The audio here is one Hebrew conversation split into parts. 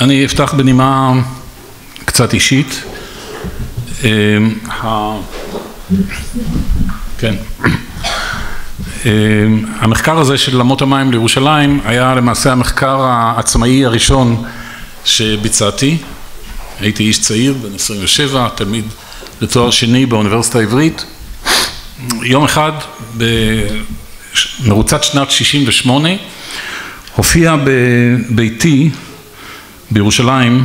אני אפתח בנימה קצת אישית. כן. המחקר הזה של אמות המים לירושלים היה למעשה המחקר העצמאי הראשון שביצעתי. הייתי איש צעיר, בן 27, תלמיד לתואר שני באוניברסיטה העברית. יום אחד במרוצת שנת 68 הופיע בביתי בירושלים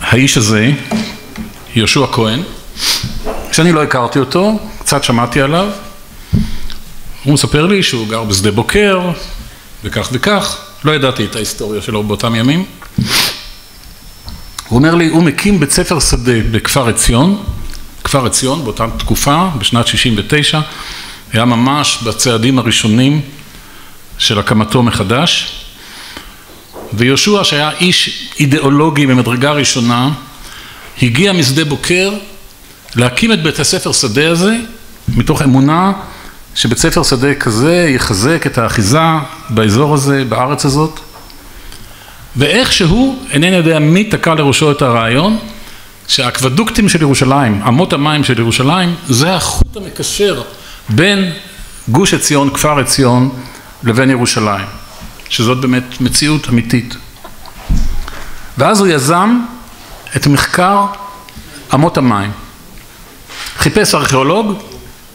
האיש הזה, יהושע כהן, שאני לא הכרתי אותו, קצת שמעתי עליו, הוא מספר לי שהוא גר בשדה בוקר וכך וכך, לא ידעתי את ההיסטוריה שלו באותם ימים. הוא אומר לי, הוא מקים בית ספר שדה בכפר עציון, כפר עציון באותה תקופה, בשנת 69, היה ממש בצעדים הראשונים של הקמתו מחדש, ויהושע שהיה איש אידיאולוגי ממדרגה ראשונה, הגיע משדה בוקר להקים את בית הספר שדה הזה, מתוך אמונה שבית ספר שדה כזה יחזק את האחיזה באזור הזה, בארץ הזאת, ואיכשהו, אינני יודע מי תקע לראשו את הרעיון, שהאקוודוקטים של ירושלים, אמות המים של ירושלים, זה החוט המקשר בין גוש עציון, כפר עציון, לבין ירושלים, שזאת באמת מציאות אמיתית. ואז הוא יזם את מחקר אמות המים. חיפש ארכיאולוג,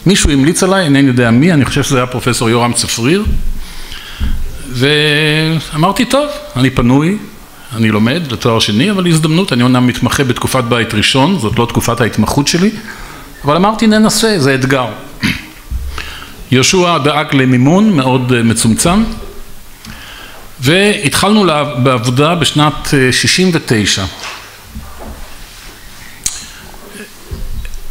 מישהו המליץ עליי, אינני יודע מי, אני חושב שזה היה פרופסור יורם צפריר, ואמרתי, טוב, אני פנוי, אני לומד לתואר שני, אבל הזדמנות, אני אומנם מתמחה בתקופת בית ראשון, זאת לא תקופת ההתמחות שלי, אבל אמרתי, ננסה, זה אתגר. יהושע דאג למימון מאוד מצומצם, והתחלנו בעבודה בשנת 69.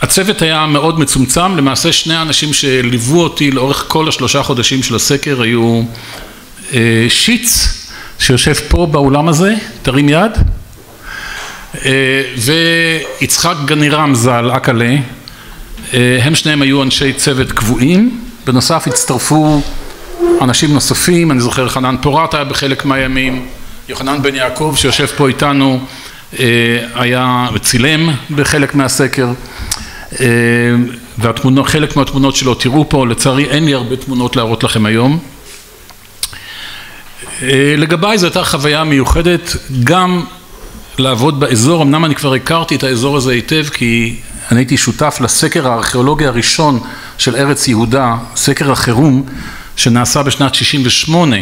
הצוות היה מאוד מצומצם, למעשה שני האנשים שליוו אותי לאורך כל השלושה חודשים של הסקר היו שיץ שיושב פה באולם הזה, תרים יד, ויצחק גנירם ז"ל, אקלה, הם שניהם היו אנשי צוות קבועים, בנוסף הצטרפו אנשים נוספים, אני זוכר חנן פורת היה בחלק מהימים, יוחנן בן יעקב שיושב פה איתנו היה צילם בחלק מהסקר וחלק מהתמונות שלו תראו פה, לצערי אין לי הרבה תמונות להראות לכם היום. לגביי זו הייתה חוויה מיוחדת גם לעבוד באזור, אמנם אני כבר הכרתי את האזור הזה היטב כי אני הייתי שותף לסקר הארכיאולוגי הראשון של ארץ יהודה, סקר החירום שנעשה בשנת 68,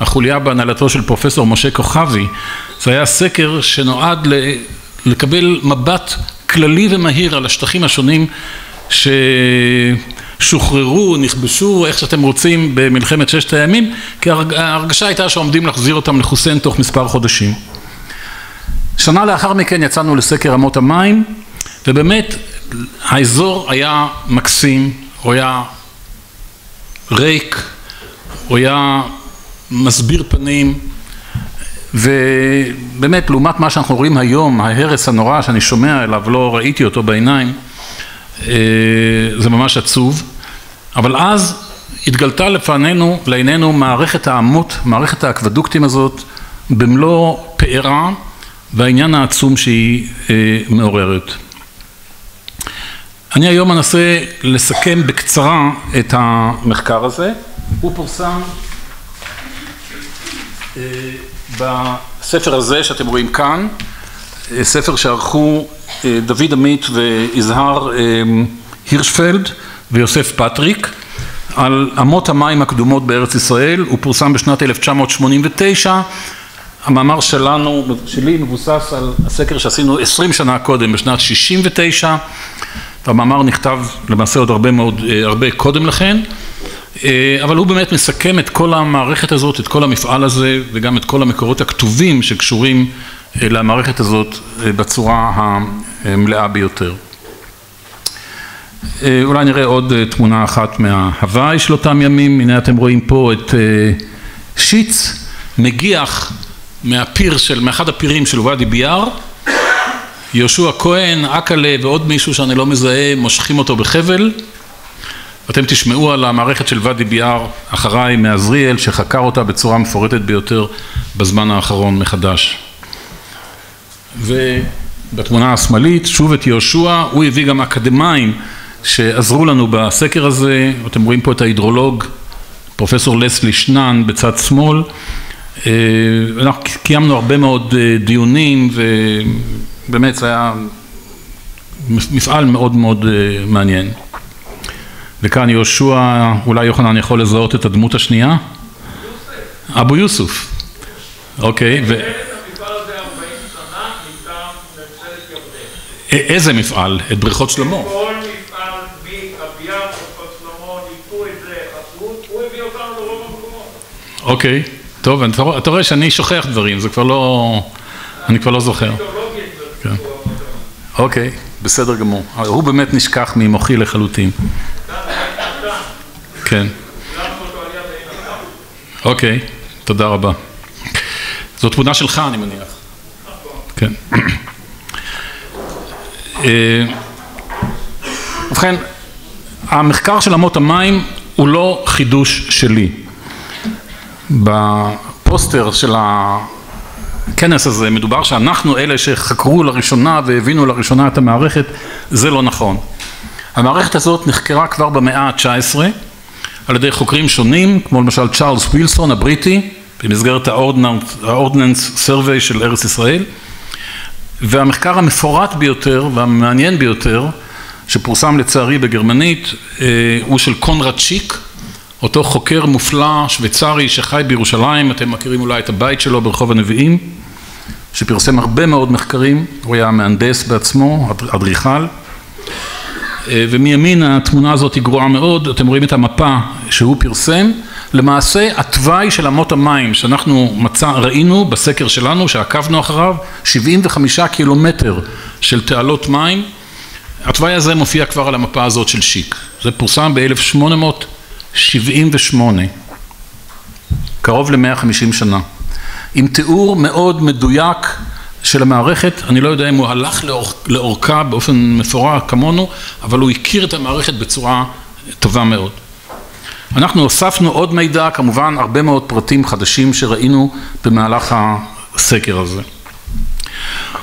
החוליה בהנהלתו של פרופסור משה כוכבי, זה היה סקר שנועד לקבל מבט כללי ומהיר על השטחים השונים ששוחררו, נכבשו, איך שאתם רוצים במלחמת ששת הימים, כי ההרגשה הייתה שעומדים להחזיר אותם לחוסיין תוך מספר חודשים. שנה לאחר מכן יצאנו לסקר אמות המים, ובאמת האזור היה מקסים, הוא היה ריק, הוא היה מסביר פנים, ובאמת לעומת מה שאנחנו רואים היום, ההרס הנורא שאני שומע אליו, לא ראיתי אותו בעיניים, זה ממש עצוב, אבל אז התגלתה לפנינו, לעינינו, מערכת האמות, מערכת האקוודוקטים הזאת, במלוא פארה והעניין העצום שהיא מעוררת. אני היום אנסה לסכם בקצרה את המחקר הזה, הוא פורסם בספר הזה שאתם רואים כאן, ספר שערכו דוד עמית ויזהר הירשפלד ויוסף פטריק על אמות המים הקדומות בארץ ישראל, הוא פורסם בשנת 1989, המאמר שלנו, שלי מבוסס על הסקר שעשינו עשרים שנה קודם בשנת 69 והמאמר נכתב למעשה עוד הרבה מאוד, הרבה קודם לכן אבל הוא באמת מסכם את כל המערכת הזאת, את כל המפעל הזה וגם את כל המקורות הכתובים שקשורים למערכת הזאת בצורה המלאה ביותר. אולי נראה עוד תמונה אחת מההוואי של אותם ימים, הנה אתם רואים פה את שיץ מגיח מהפיר של, מאחד הפירים של ואדי ביאר, יהושע כהן, אקלה ועוד מישהו שאני לא מזהה מושכים אותו בחבל. אתם תשמעו על המערכת של ואדי ביאר אחריי מעזריאל שחקר אותה בצורה מפורטת ביותר בזמן האחרון מחדש. ובתמונה השמאלית שוב את יהושע, הוא הביא גם אקדמאים שעזרו לנו בסקר הזה, אתם רואים פה את ההידרולוג פרופסור לסלי שנן בצד שמאל, אה, אנחנו קיימנו הרבה מאוד אה, דיונים ובאמת זה היה מפעל מאוד מאוד אה, מעניין. וכאן יהושע, אולי יוחנן יכול לזהות את הדמות השנייה? אבו יוסוף. אוקיי. איזה מפעל? את בריכות שלמה. כל מפעל מאביאב, בריכות שלמה, ניפו את זה, חסרות, הוא הביא אותנו לרוב המקומות. אוקיי, טוב, אתה רואה שאני שוכח דברים, זה כבר לא... אני כבר לא זוכר. כן. אוקיי, בסדר גמור. הוא באמת נשכח ממוחי לחלוטין. כן. אוקיי, תודה רבה. זו תמונה שלך, אני מניח. כן. אה, ובכן, המחקר של אמות המים הוא לא חידוש שלי. בפוסטר של הכנס הזה מדובר שאנחנו אלה שחקרו לראשונה והבינו לראשונה את המערכת, זה לא נכון. המערכת הזאת נחקרה כבר במאה ה-19 על ידי חוקרים שונים, כמו למשל צ'ארלס ווילסון הבריטי, במסגרת האורדננס סרווי של ארץ ישראל, והמחקר המפורט ביותר והמעניין ביותר, שפורסם לצערי בגרמנית, אה, הוא של קונרד שיק, אותו חוקר מופלא שוויצרי שחי בירושלים, אתם מכירים אולי את הבית שלו ברחוב הנביאים, שפרסם הרבה מאוד מחקרים, הוא היה מהנדס בעצמו, אדריכל, אה, ומימין התמונה הזאת היא גרועה מאוד, אתם רואים את המפה שהוא פרסם, למעשה התוואי של אמות המים שאנחנו מצא, ראינו בסקר שלנו שעקבנו אחריו, 75 קילומטר של תעלות מים, התוואי הזה מופיע כבר על המפה הזאת של שיק, זה פורסם ב-1878, קרוב ל-150 שנה, עם תיאור מאוד מדויק של המערכת, אני לא יודע אם הוא הלך לאור, לאורכה באופן מפורט כמונו, אבל הוא הכיר את המערכת בצורה טובה מאוד. אנחנו הוספנו עוד מידע, כמובן הרבה מאוד פרטים חדשים שראינו במהלך הסקר הזה.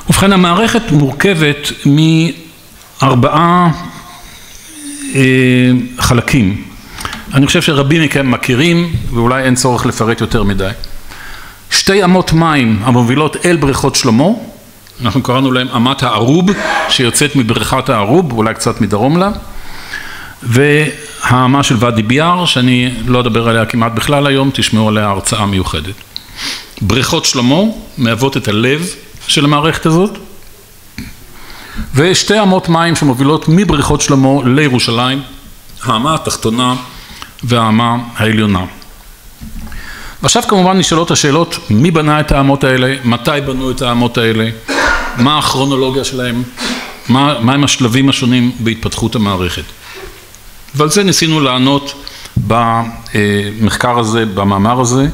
ובכן המערכת מורכבת מארבעה אה, חלקים. אני חושב שרבים מכם מכירים ואולי אין צורך לפרט יותר מדי. שתי אמות מים המובילות אל בריכות שלמה, אנחנו קראנו להם אמת הערוב שיוצאת מבריכת הערוב, אולי קצת מדרום לה, והאמה של ואדי ביאר שאני לא אדבר עליה כמעט בכלל היום, תשמעו עליה הרצאה מיוחדת. בריכות שלמה מהוות את הלב של המערכת הזאת ושתי אמות מים שמובילות מבריכות שלמה לירושלים, האמה התחתונה והאמה העליונה. ועכשיו כמובן נשאלות השאלות מי בנה את האמות האלה, מתי בנו את האמות האלה, מה הכרונולוגיה שלהם, מה, מהם השלבים השונים בהתפתחות המערכת. ועל זה ניסינו לענות במחקר הזה, במאמר הזה,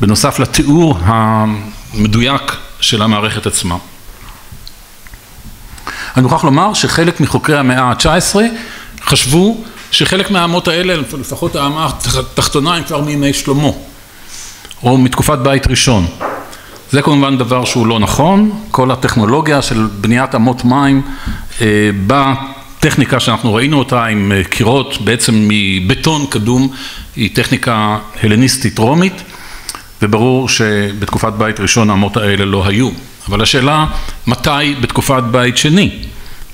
בנוסף לתיאור המדויק של המערכת עצמה. אני מוכרח לומר שחלק מחוקרי המאה ה-19 חשבו שחלק מהאמות האלה, לפחות האמה התחתונה, הם כבר מימי שלמה. או מתקופת בית ראשון. זה כמובן דבר שהוא לא נכון, כל הטכנולוגיה של בניית אמות מים אה, בטכניקה שאנחנו ראינו אותה עם אה, קירות בעצם מבטון קדום היא טכניקה הלניסטית רומית וברור שבתקופת בית ראשון האמות האלה לא היו, אבל השאלה מתי בתקופת בית שני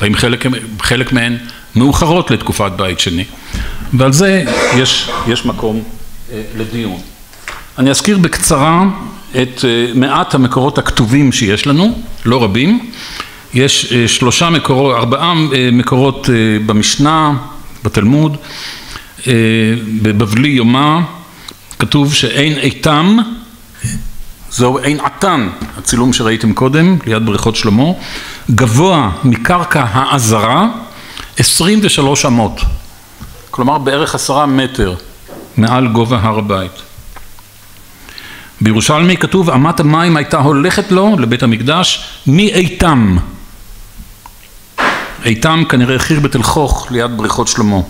והאם חלק, חלק מהן מאוחרות לתקופת בית שני ועל זה יש, יש מקום אה, לדיון. אני אזכיר בקצרה את אה, מעט המקורות הכתובים שיש לנו, לא רבים. יש אה, שלושה מקורות, ארבעה מקורות במשנה, בתלמוד, בבבלי יומא, כתוב שאין איתם, זהו אין עתן, הצילום שראיתם קודם, ליד בריכות שלמה, גבוה מקרקע העזרה 23 אמות, כלומר בערך עשרה מטר מעל גובה הר הבית. בירושלמי כתוב אמת המים הייתה הולכת לו לבית המקדש מאיתם איתם? כנראה חיר בתל חוך ליד בריכות שלמה.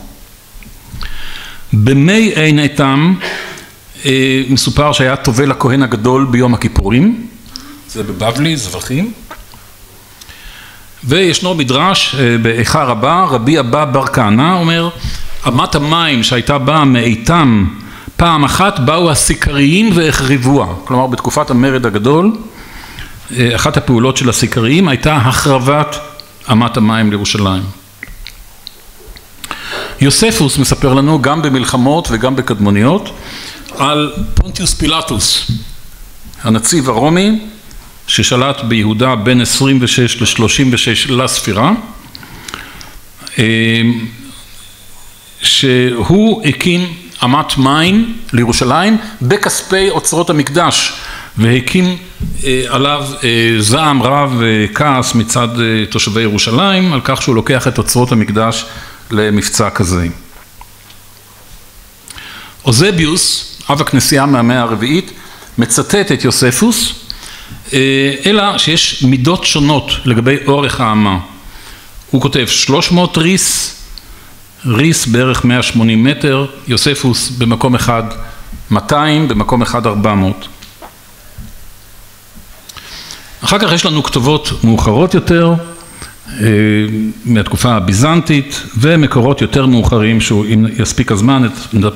במי עין איתם? מסופר שהיה טובל הכהן הגדול ביום הכיפורים, זה בבבלי, זבחים. וישנו מדרש באיכה רבה, רבי אבא בר כהנא אומר, אמת המים שהייתה באה מאיתם פעם אחת באו הסיכריים והחריבוה, כלומר בתקופת המרד הגדול אחת הפעולות של הסיכריים הייתה החרבת אמת המים לירושלים. יוספוס מספר לנו גם במלחמות וגם בקדמוניות על פונטיוס פילטוס הנציב הרומי ששלט ביהודה בין 26 ל-36 לספירה שהוא הקים אמת מים לירושלים בכספי אוצרות המקדש והקים עליו זעם רב וכעס מצד תושבי ירושלים על כך שהוא לוקח את אוצרות המקדש למבצע כזה. אוזביוס, אב הכנסייה מהמאה הרביעית, מצטט את יוספוס, אלא שיש מידות שונות לגבי אורך האמה. הוא כותב 300 ריס, ריס בערך 180 מטר, יוספוס במקום אחד 200, במקום אחד 400. אחר כך יש לנו כתובות מאוחרות יותר מהתקופה הביזנטית ומקורות יותר מאוחרים שאם יספיק הזמן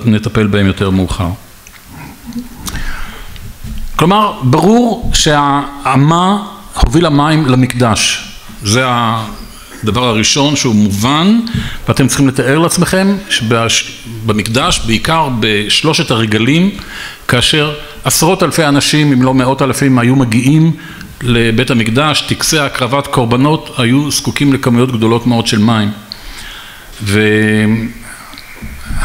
נטפל בהם יותר מאוחר. כלומר ברור שהאמה הובילה מים למקדש, זה הדבר הראשון שהוא מובן ואתם צריכים לתאר לעצמכם שבמקדש בעיקר בשלושת הרגלים כאשר עשרות אלפי אנשים אם לא מאות אלפים היו מגיעים לבית המקדש, טקסי הקרבת קורבנות היו זקוקים לכמויות גדולות מאוד של מים.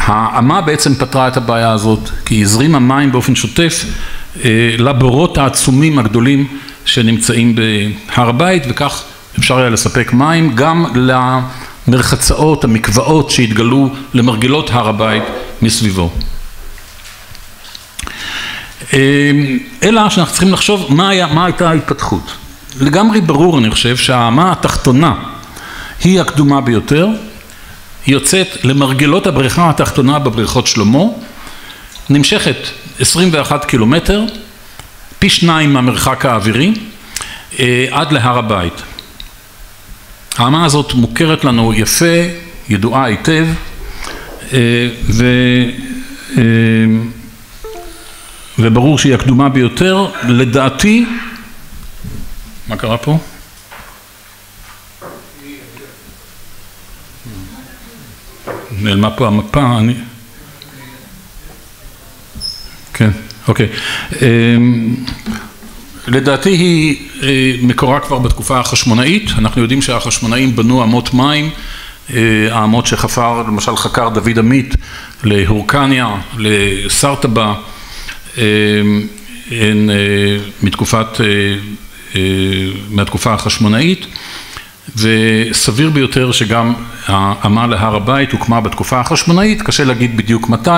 והאמה בעצם פתרה את הבעיה הזאת כי הזרימה מים באופן שוטף לבורות העצומים הגדולים שנמצאים בהר הבית וכך אפשר היה לספק מים גם למרחצאות, המקוואות שהתגלו למרגלות הר הבית מסביבו אלא שאנחנו צריכים לחשוב מה, היה, מה הייתה ההתפתחות. לגמרי ברור אני חושב שהאמה התחתונה היא הקדומה ביותר, יוצאת למרגלות הבריכה התחתונה בבריכות שלמה, נמשכת 21 קילומטר, פי שניים מהמרחק האווירי, עד להר הבית. האמה הזאת מוכרת לנו יפה, ידועה היטב, ו... וברור שהיא הקדומה ביותר, לדעתי, מה קרה פה? נעלמה פה המפה, אני... כן, אוקיי. לדעתי היא מקורה כבר בתקופה החשמונאית, אנחנו יודעים שהחשמונאים בנו אמות מים, האמות שחפר, למשל חקר דוד עמית להורקניה, לסרטבה. הן מתקופת, מהתקופה החשמונאית. וסביר ביותר שגם האמה להר הבית הוקמה בתקופה החשמונאית, קשה להגיד בדיוק מתי,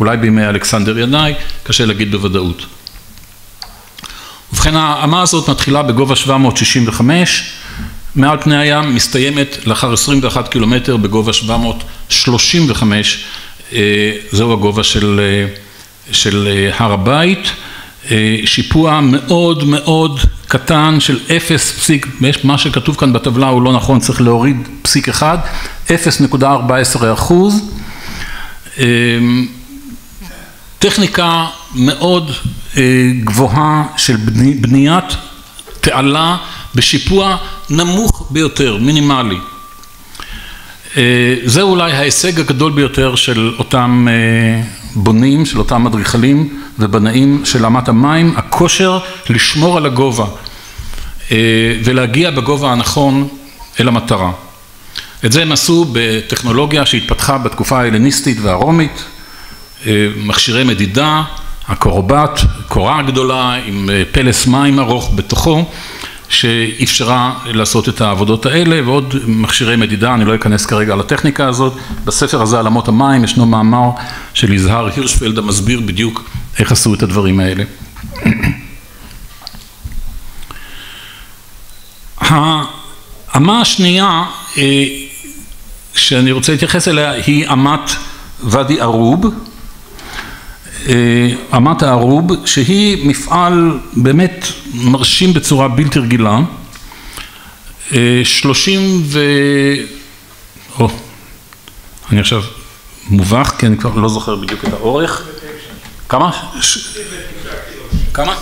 אולי בימי אלכסנדר ינאי, קשה להגיד בוודאות. ובכן האמה הזאת מתחילה בגובה 765 מעל פני הים, מסתיימת לאחר 21 קילומטר בגובה 735, זהו הגובה של של הר הבית, שיפוע מאוד מאוד קטן של אפס פסיק, מה שכתוב כאן בטבלה הוא לא נכון, צריך להוריד פסיק אחד, אפס נקודה ארבע עשרה אחוז, טכניקה מאוד גבוהה של בניית תעלה בשיפוע נמוך ביותר, מינימלי. זה אולי ההישג הגדול ביותר של אותם בונים, של אותם אדריכלים ובנאים של אמת המים, הכושר לשמור על הגובה ולהגיע בגובה הנכון אל המטרה. את זה הם עשו בטכנולוגיה שהתפתחה בתקופה ההלניסטית והרומית, מכשירי מדידה, הקורבט, קורה גדולה עם פלס מים ארוך בתוכו שאפשרה לעשות את העבודות האלה ועוד מכשירי מדידה, אני לא אכנס כרגע לטכניקה הזאת, בספר הזה על אמות המים ישנו מאמר של יזהר הירשפלד המסביר בדיוק איך עשו את הדברים האלה. האמה השנייה שאני רוצה להתייחס אליה היא אמת ואדי ערוב אמת הערוב, שהיא מפעל באמת מרשים בצורה בלתי רגילה. שלושים ו... או, אני עכשיו מובך, כי אני כבר לא זוכר בדיוק את האורך. כמה? כמה?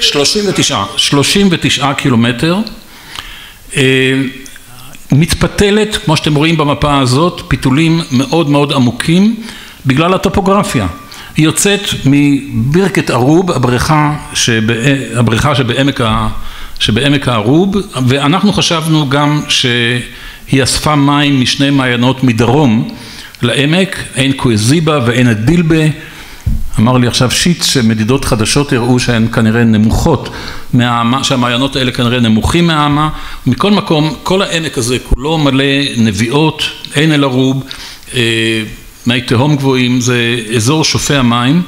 שלושים ותשעה, שלושים ותשעה קילומטר. מתפתלת, כמו שאתם רואים במפה הזאת, פיתולים מאוד מאוד עמוקים בגלל הטופוגרפיה. היא יוצאת מברכת ערוב, הבריכה, שבע, הבריכה שבעמק, שבעמק הערוב, ואנחנו חשבנו גם שהיא אספה מים משני מעיינות מדרום לעמק, עין קווזיבה ועין הדילבה. אמר לי עכשיו שיץ שמדידות חדשות הראו שהן כנראה נמוכות מהאמה, שהמעיינות האלה כנראה נמוכים מהאמה. מכל מקום, כל העמק הזה כולו מלא נביאות, עין אל ערוב, מי תהום גבוהים, זה אזור שופע המים,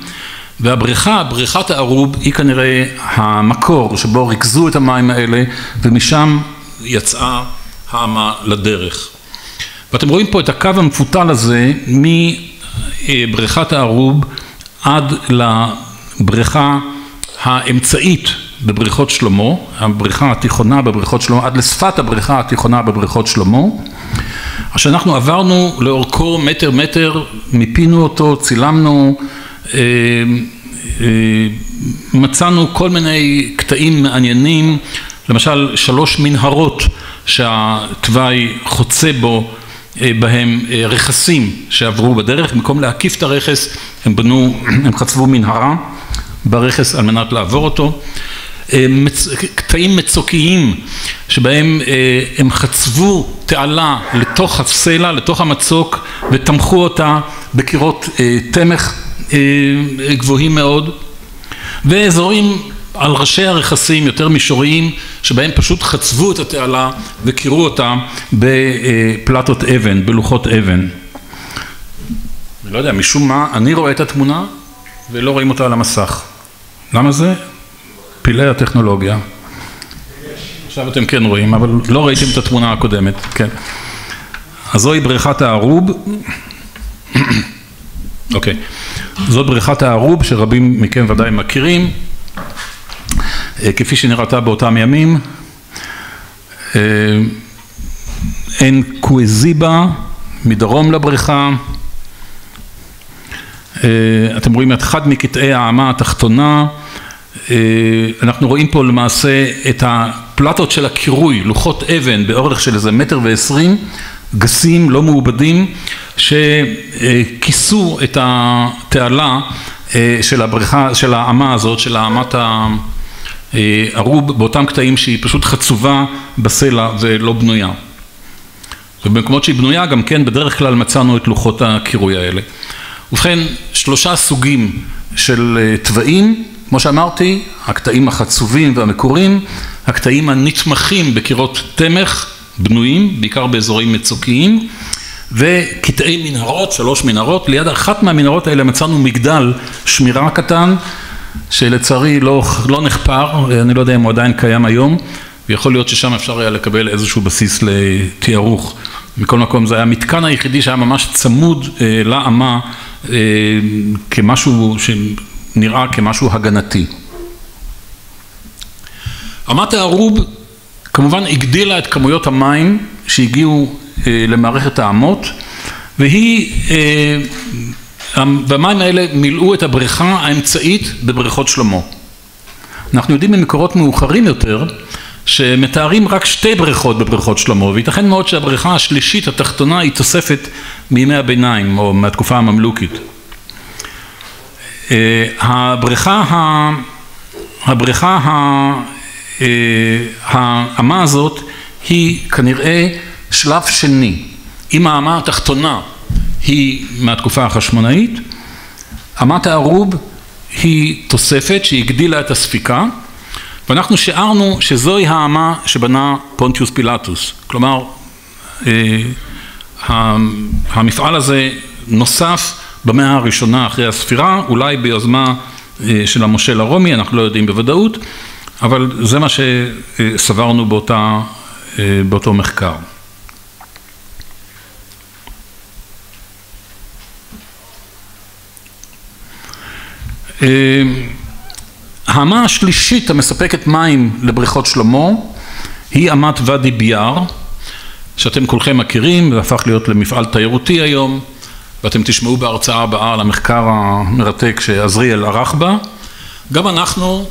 והבריכה, בריכת הערוב, היא כנראה המקור שבו ריכזו את המים האלה, ומשם יצאה האמה לדרך. ואתם רואים פה את הקו המפותל הזה מבריכת הערוב עד לבריכה האמצעית בבריכות שלמה, הבריכה התיכונה בבריכות שלמה, עד לשפת הבריכה התיכונה בבריכות שלמה. עכשיו אנחנו עברנו לאורכו מטר מטר, מיפינו אותו, צילמנו, מצאנו כל מיני קטעים מעניינים, למשל שלוש מנהרות שהתוואי חוצה בו בהם רכסים שעברו בדרך, במקום להקיף את הרכס הם בנו, הם חצבו מנהרה ברכס על מנת לעבור אותו, קטעים מצוקיים שבהם הם חצבו תעלה לתוך הסלע, לתוך המצוק ותמכו אותה בקירות תמך גבוהים מאוד ואזורים על ראשי הרכסים יותר מישוריים שבהם פשוט חצבו את התעלה וקירו אותה בפלטות אבן, בלוחות אבן. לא יודע, משום מה אני רואה את התמונה ולא רואים אותה על המסך. למה זה? פילי הטכנולוגיה. עכשיו אתם כן רואים, אבל לא ראיתם את התמונה הקודמת, כן. אז זוהי בריכת הערוב. אוקיי. זאת בריכת הערוב שרבים מכם ודאי מכירים. כפי שנראתה באותם ימים. עין קווזיבה מדרום לבריכה. אתם רואים את אחד מקטעי האמה התחתונה. אנחנו רואים פה למעשה את הפלטות של הקירוי, לוחות אבן באורך של איזה מטר ועשרים, גסים, לא מעובדים, שכיסו את התעלה של הבריכה, של האמה הזאת, של האמת הערוב, באותם קטעים שהיא פשוט חצובה בסלע ולא בנויה. ובמקומות שהיא בנויה גם כן בדרך כלל מצאנו את לוחות הקירוי האלה. ובכן שלושה סוגים של תוואים, כמו שאמרתי, הקטעים החצובים והמקורים, הקטעים הנתמכים בקירות תמך בנויים, בעיקר באזורים מצוקיים, וקטעי מנהרות, שלוש מנהרות, ליד אחת מהמנהרות האלה מצאנו מגדל שמירה קטן, שלצערי לא, לא נחפר, אני לא יודע אם הוא עדיין קיים היום, ויכול להיות ששם אפשר היה לקבל איזשהו בסיס לתיארוך. מכל מקום זה היה המתקן היחידי שהיה ממש צמוד לאמה כמשהו שנראה כמשהו הגנתי. אמת הערוב כמובן הגדילה את כמויות המים שהגיעו למערכת האמות והיא, והמים האלה מילאו את הבריכה האמצעית בבריכות שלמה. אנחנו יודעים ממקורות מאוחרים יותר שמתארים רק שתי בריכות בבריכות שלמה וייתכן מאוד שהבריכה השלישית התחתונה היא תוספת מימי הביניים או מהתקופה הממלוכית. הבריכה, הבריכה, האמה הזאת היא כנראה שלב שני. אם האמה התחתונה היא מהתקופה החשמונאית, אמת הערוב היא תוספת שהגדילה את הספיקה ואנחנו שיערנו שזוהי האמה שבנה פונטיוס פילטוס, כלומר המפעל הזה נוסף במאה הראשונה אחרי הספירה, אולי ביוזמה של המושל הרומי, אנחנו לא יודעים בוודאות, אבל זה מה שסברנו באותה, באותו מחקר. האמה השלישית המספקת מים לבריכות שלמה היא אמת ואדי ביאר שאתם כולכם מכירים והפך להיות למפעל תיירותי היום ואתם תשמעו בהרצאה הבאה על המחקר המרתק שעזריאל ערך בה. גם אנחנו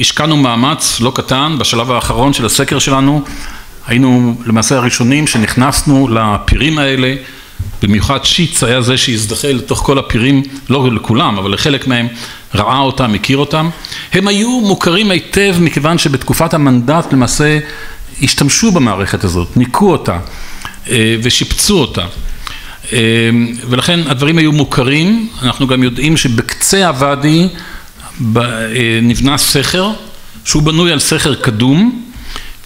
השקענו מאמץ לא קטן בשלב האחרון של הסקר שלנו. היינו למעשה הראשונים שנכנסנו לפירים האלה במיוחד שיץ היה זה שהזדחל לתוך כל הפירים, לא לכולם אבל לחלק מהם ראה אותם, הכיר אותם. הם היו מוכרים היטב מכיוון שבתקופת המנדט למעשה השתמשו במערכת הזאת, ניקו אותה ושיפצו אותה ולכן הדברים היו מוכרים, אנחנו גם יודעים שבקצה הוואדי נבנה סכר שהוא בנוי על סכר קדום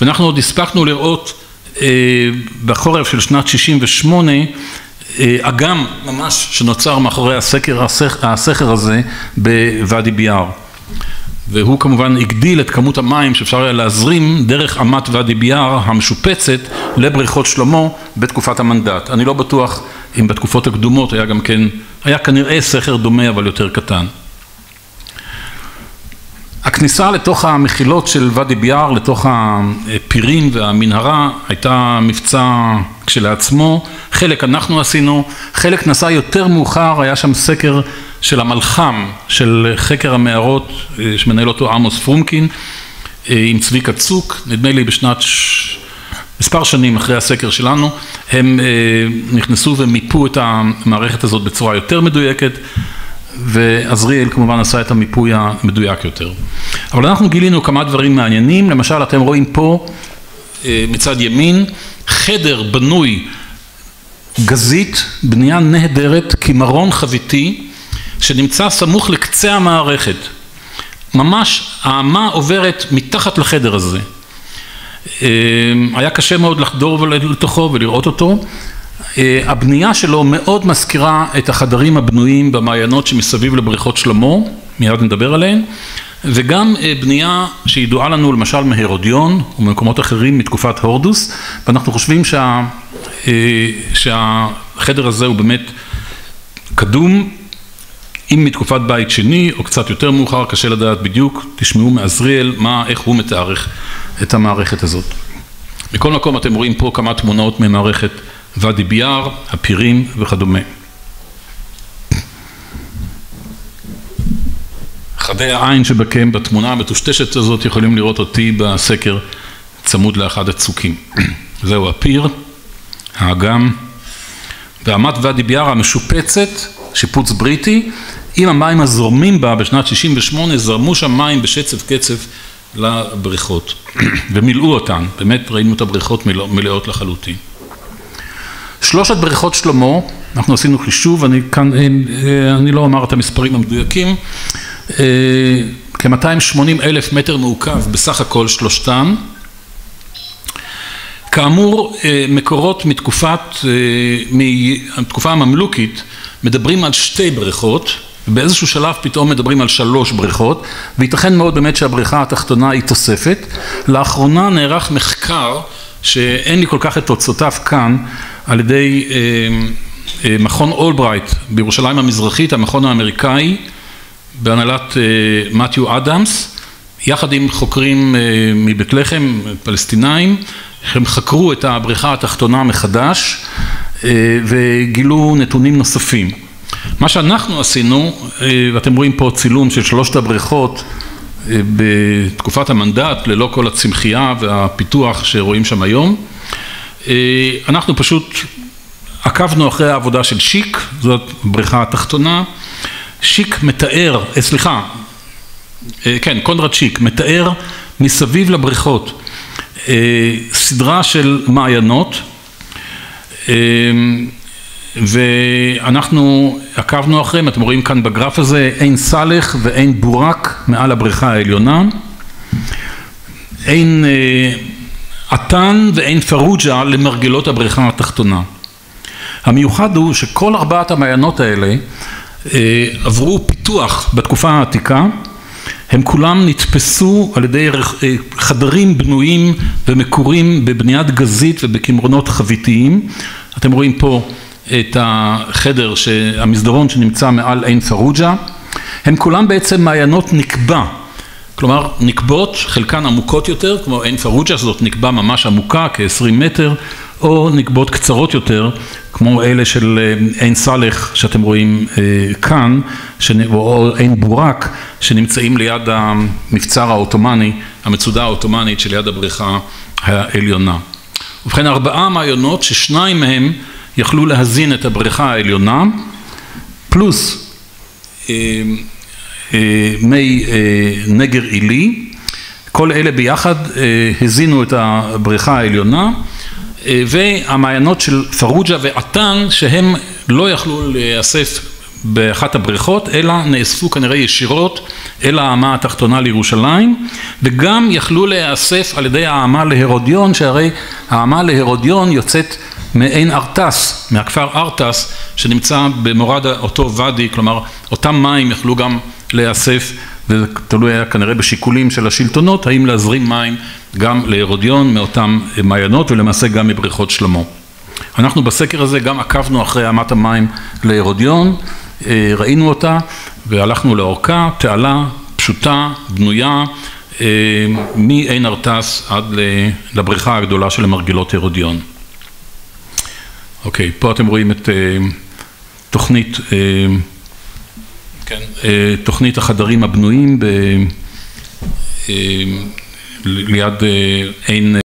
ואנחנו עוד הספקנו לראות בחורף של שנת שישים ושמונה אגם ממש שנוצר מאחורי הסכר הזה בוואדי ביאר והוא כמובן הגדיל את כמות המים שאפשר היה להזרים דרך אמת ואדי ביאר המשופצת לבריכות שלמה בתקופת המנדט. אני לא בטוח אם בתקופות הקדומות היה גם כן, היה כנראה סכר דומה אבל יותר קטן. הכניסה לתוך המחילות של ואדי ביאר, לתוך הפירים והמנהרה הייתה מבצע כשלעצמו, חלק אנחנו עשינו, חלק נסע יותר מאוחר, היה שם סקר של המלח"ם, של חקר המערות שמנהל אותו עמוס פרומקין עם צביקה צוק, נדמה לי בשנת מספר שנים אחרי הסקר שלנו, הם נכנסו ומיפו את המערכת הזאת בצורה יותר מדויקת ועזריאל כמובן עשה את המיפוי המדויק יותר. אבל אנחנו גילינו כמה דברים מעניינים, למשל אתם רואים פה מצד ימין חדר בנוי גזית, בנייה נהדרת, כמרון חביתי שנמצא סמוך לקצה המערכת. ממש האמה עוברת מתחת לחדר הזה. היה קשה מאוד לחדור לתוכו ולראות אותו. הבנייה שלו מאוד מזכירה את החדרים הבנויים במעיינות שמסביב לבריכות שלמה, מיד נדבר עליהן, וגם בנייה שידועה לנו למשל מהרודיון וממקומות אחרים מתקופת הורדוס, ואנחנו חושבים שהחדר הזה הוא באמת קדום, אם מתקופת בית שני או קצת יותר מאוחר, קשה לדעת בדיוק, תשמעו מעזריאל מה, איך הוא מתארך את המערכת הזאת. מכל מקום אתם רואים פה כמה תמונות ממערכת ואדי ביאר, הפירים וכדומה. חדי העין שבקם בתמונה המטושטשת הזאת יכולים לראות אותי בסקר צמוד לאחד הצוקים. זהו הפיר, האגם, ואמת ואדי ביאר המשופצת, שיפוץ בריטי, עם המים הזורמים בה בשנת שישים ושמונה זרמו שם מים בשצף קצף לבריכות ומילאו אותן, באמת ראינו את הבריכות מלאות לחלוטין. שלושת בריכות שלמה, אנחנו עשינו חישוב, אני כאן, אני לא אומר את המספרים המדויקים, כ-280 אלף מטר מעוקב בסך הכל שלושתן. כאמור מקורות מתקופת, מתקופה הממלוכית מדברים על שתי בריכות ובאיזשהו שלב פתאום מדברים על שלוש בריכות וייתכן מאוד באמת שהבריכה התחתונה היא תוספת. לאחרונה נערך מחקר שאין לי כל כך את תוצאותיו כאן על ידי מכון אולברייט בירושלים המזרחית, המכון האמריקאי בהנהלת מתיו אדמס יחד עם חוקרים מבית לחם, פלסטינאים, הם חקרו את הבריכה התחתונה מחדש וגילו נתונים נוספים. מה שאנחנו עשינו, ואתם רואים פה צילום של שלושת הבריכות בתקופת המנדט ללא כל הצמחייה והפיתוח שרואים שם היום, אנחנו פשוט עקבנו אחרי העבודה של שיק, זאת בריכה התחתונה, שיק מתאר, סליחה, כן, קונרד שיק, מתאר מסביב לבריכות סדרה של מעיינות ואנחנו עקבנו אחריהם, אתם רואים כאן בגרף הזה, עין סאלח ועין בורק מעל הבריכה העליונה, עין עתן ועין פרוג'ה למרגלות הבריכה התחתונה. המיוחד הוא שכל ארבעת המעיינות האלה עברו פיתוח בתקופה העתיקה, הם כולם נתפסו על ידי חדרים בנויים ומקורים בבניית גזית ובקמרונות חביתיים, אתם רואים פה את החדר, המסדרון שנמצא מעל עין פרוג'ה, הם כולם בעצם מעיינות נקבה, כלומר נקבות, חלקן עמוקות יותר, כמו עין פרוג'ה, זאת נקבה ממש עמוקה, כ-20 מטר, או נקבות קצרות יותר, כמו אלה של עין סאלח שאתם רואים כאן, או עין בורק, שנמצאים ליד המבצר העות'מאני, המצודה העות'מאנית שליד הבריכה העליונה. ובכן ארבעה מעיינות ששניים מהם יכלו להזין את הבריכה העליונה, פלוס מי נגר עילי, כל אלה ביחד הזינו את הבריכה העליונה והמעיינות של פרוג'ה ועתן שהם לא יכלו להיאסף באחת הבריכות אלא נאספו כנראה ישירות אל האמה התחתונה לירושלים וגם יכלו להיאסף על ידי האמה להרודיון שהרי האמה להרודיון יוצאת מעין ארטס, מהכפר ארטס שנמצא במורד אותו ואדי, כלומר אותם מים יכלו גם להיאסף וזה תלוי היה כנראה בשיקולים של השלטונות האם להזרים מים גם להרודיון מאותם מעיינות ולמעשה גם מבריכות שלמה. אנחנו בסקר הזה גם עקבנו אחרי אמת המים להרודיון, ראינו אותה והלכנו לאורכה, תעלה פשוטה, בנויה, מעין ארטס עד לבריכה הגדולה של המרגלות הרודיון. אוקיי, פה אתם רואים את תוכנית, תוכנית החדרים הבנויים ליד עין